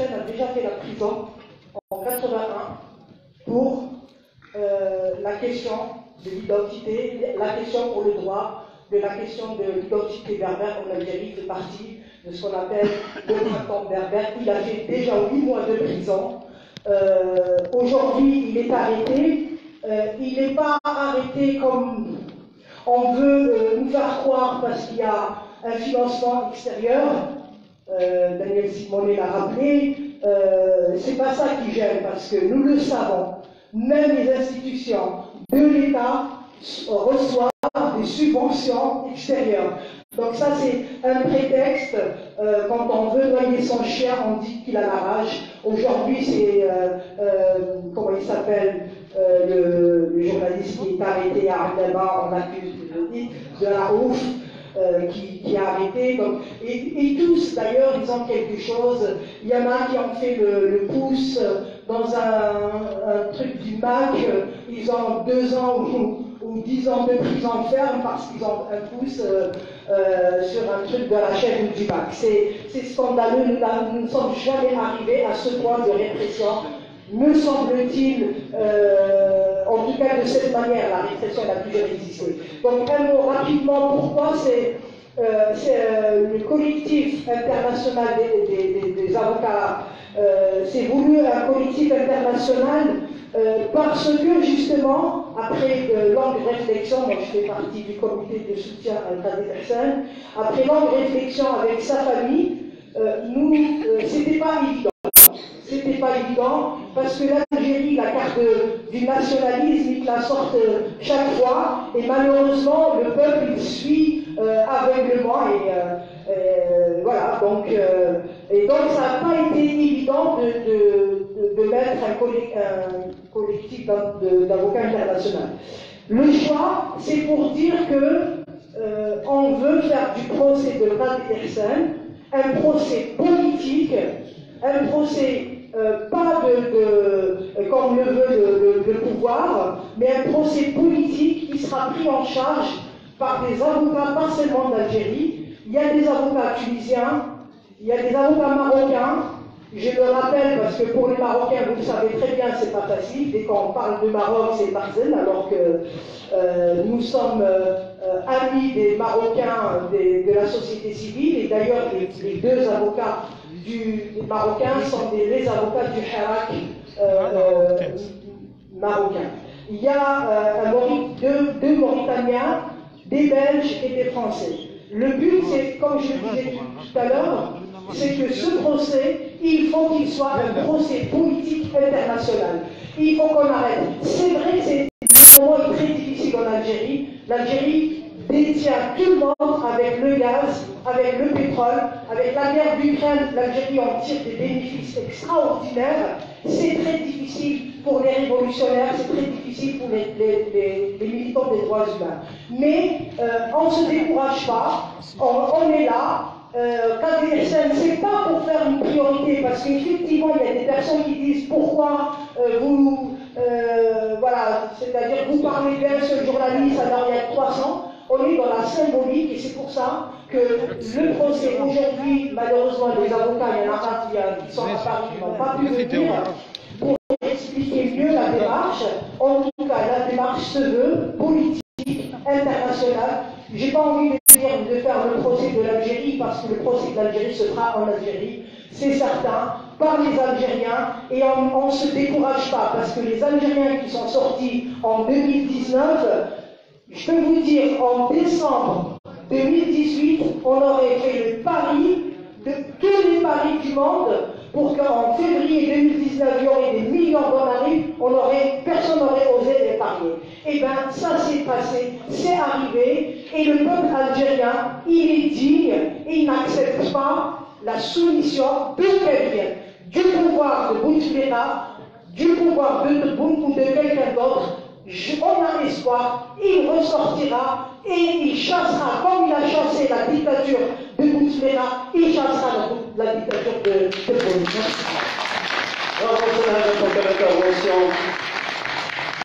A déjà fait la prison en 81 pour euh, la question de l'identité, la question pour le droit de la question de l'identité berbère en Algérie fait partie de ce qu'on appelle le printemps berbère. Il a fait déjà huit mois de prison. Euh, aujourd'hui, il est arrêté. Euh, il n'est pas arrêté comme on veut nous faire croire parce qu'il y a un financement extérieur. Daniel Simonet l'a rappelé. C'est pas ça qui gêne parce que nous le savons. Même les institutions de l'État reçoivent des subventions extérieures. Donc ça, c'est un prétexte. Euh, quand on veut noyer son chien, on dit qu'il a la rage. Aujourd'hui, c'est, euh, euh, comment il s'appelle, le, journaliste qui est arrêté à Ardeba, on accuse de la ouf. Qui, qui, a arrêté. Et, tous, d'ailleurs, ils ont quelque chose. Il y en a qui ont fait le, pouce dans un, truc du MAC. Ils ont deux ans ou 10 ans de prison ferme parce qu'ils ont un pouce euh, euh, sur un truc de la chaîne du bac. C'est scandaleux, nous, ne sommes jamais arrivés à ce point de répression. Me semble-t-il, euh, en tout cas de cette manière, la répression n'a plus existé. Donc mot rapidement, pourquoi c'est le collectif international des, avocats, c'est voulu un collectif international euh, parce que justement, après de longues réflexions, moi je fais partie du comité de soutien à tas des personnes, après longue réflexion avec sa famille, euh, nous, euh, c'était pas évident. C'était pas évident parce que l'Algérie, la carte du nationalisme, ils la sortent chaque fois et malheureusement le peuple il suit aveuglement et voilà donc et donc ça n'a pas été évident de de, mettre un, collectif d'avocats international. Le choix, c'est pour dire que euh, on veut faire du procès de Brad un procès politique, un procès euh, pas de, comme le veut le, pouvoir, mais un procès politique qui sera pris en charge par des avocats pas seulement d'Algérie. Il y a des avocats tunisiens, il y a des avocats marocains, je le rappelle parce que pour les Marocains, vous le savez très bien, c'est pas facile. Dès qu'on parle de Maroc, c'est Marzen, alors que euh, nous sommes euh, amis des Marocains de la société civile. Et d'ailleurs, les, deux avocats du, Marocains sont les avocats du Hirak euh, marocain. Il y a deux, deux Mauritaniens, des Belges et des Français. Le but, c'est, comme je le disais tout à l'heure, c'est que ce procès, il faut qu'il soit un procès politique international. Il faut qu'on arrête. C'est vrai que c'est un moment très difficile en Algérie. L'Algérie détient tout le monde avec le gaz, avec le pétrole, avec la guerre d'Ukraine. L'Algérie en tire des bénéfices extraordinaires. C'est très difficile pour les révolutionnaires, c'est très difficile pour les, militants des droits humains. Mais euh, on ne se décourage pas, on est là, euh, quand c'est pas priorité, parce qu'effectivement, il y a des personnes qui disent pourquoi euh, vous, euh, voilà, c'est-à-dire vous parlez bien ce journaliste alors il y a 300. On est dans la symbolique et c'est pour ça que le procès aujourd'hui, malheureusement, les avocats, il y en a pas qui, sont à Paris, qui n'ont pas pu venir pour expliquer mieux la démarche. En tout cas, la démarche se veut politique, internationale. J'ai pas envie de de faire le procès de l'Algérie parce que le procès de l'Algérie se fera en Algérie, c'est certain, par les Algériens, et on ne se décourage pas parce que les Algériens qui sont sortis en 2019, je peux vous dire, en décembre 2018, on aurait fait le pari de tous les paris du monde pour qu'en février 2019, il y aurait des millions de on aurait, personne n'aurait osé épargner. Eh bien, ça s'est passé, c'est arrivé, et le peuple algérien, il est digne, il n'accepte pas la soumission de quelqu'un, du pouvoir de Bouteflika, du pouvoir de, de ou de quelqu'un d'autre. On a espoir, il ressortira et il chassera, comme il a chassé la dictature